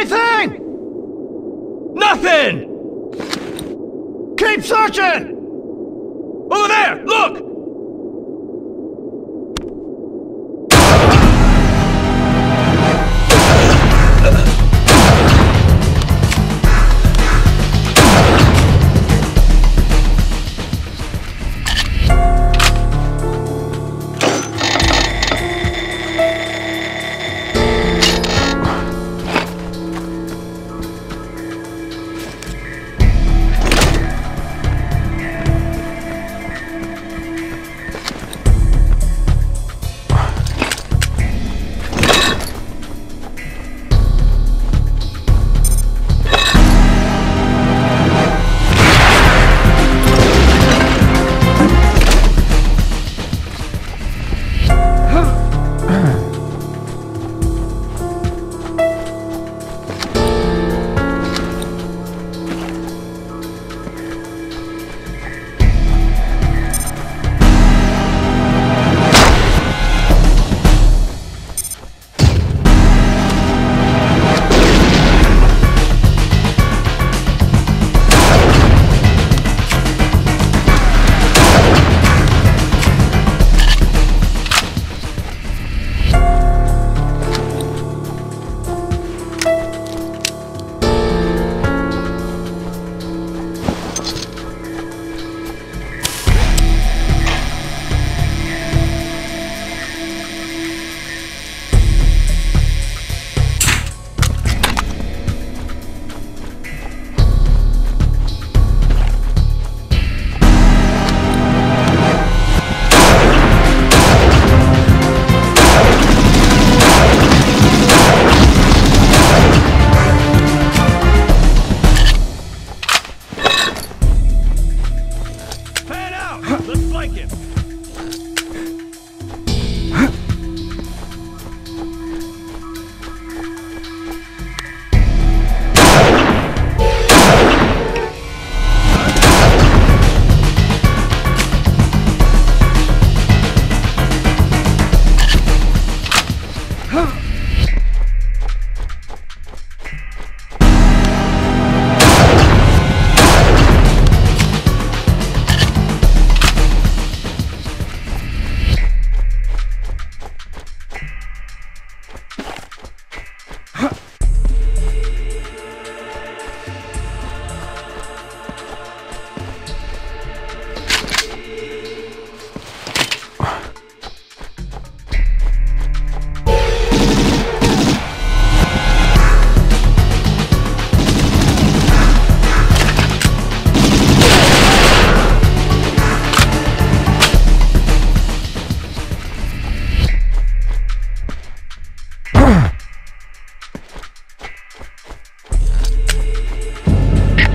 anything? Nothing! Keep searching!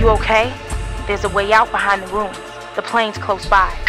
You okay? There's a way out behind the ruins. The plane's close by.